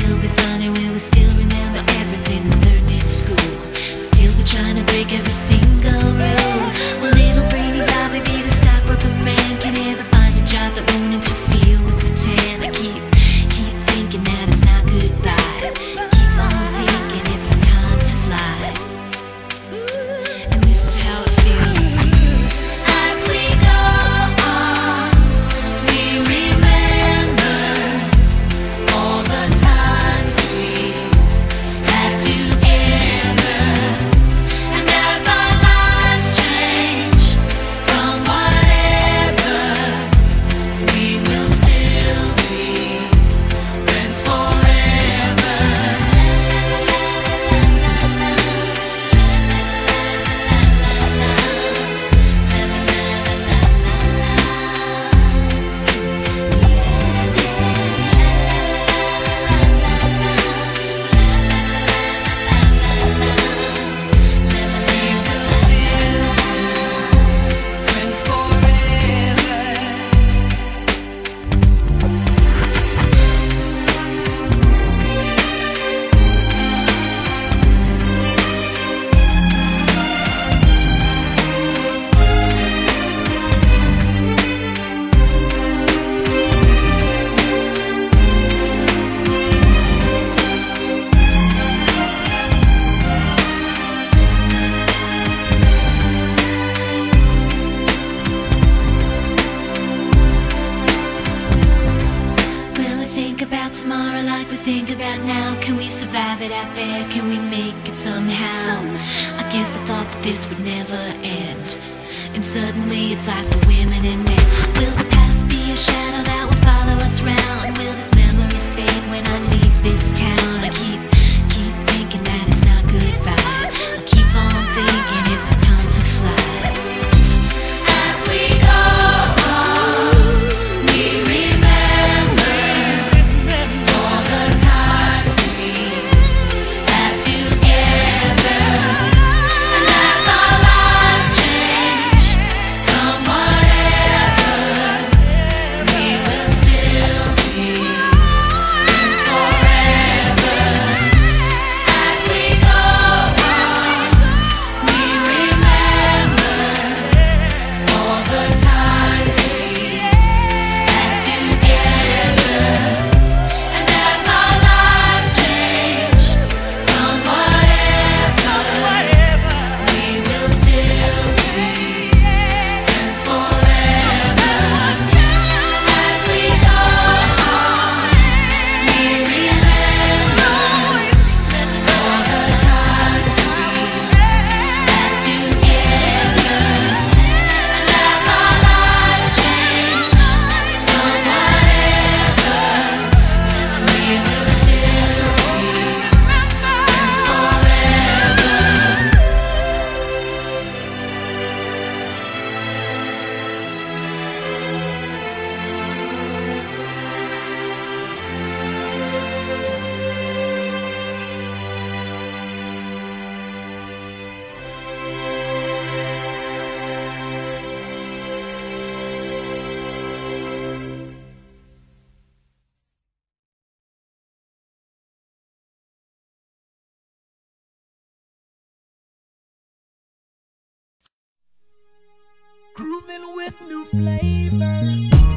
still be funny, we will still remember. like we think about now Can we survive it out there? Can we make it somehow? somehow. I guess I thought that this would never end And suddenly it's like the women and men Will the past be a shadow that will follow us around? Will these memories fade when I leave this town? I keep flavor.